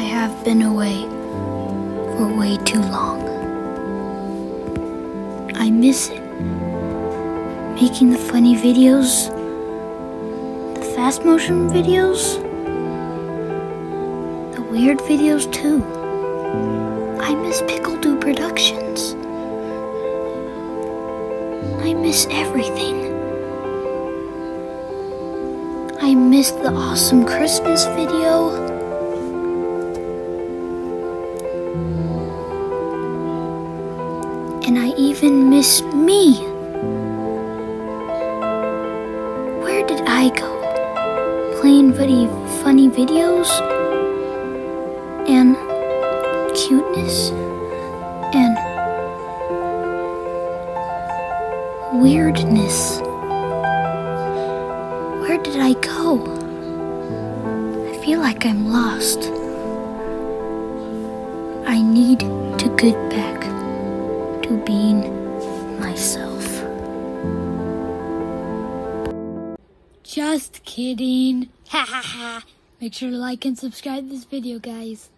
have been away for way too long. I miss it. Making the funny videos, the fast motion videos, the weird videos too. I miss PickleDude Productions. I miss everything. I miss the awesome Christmas video. And I even miss me. Where did I go? Playing funny, funny videos? And cuteness? And weirdness? Where did I go? I feel like I'm lost. I need to get back to being myself. Just kidding. Ha ha ha. Make sure to like and subscribe this video, guys.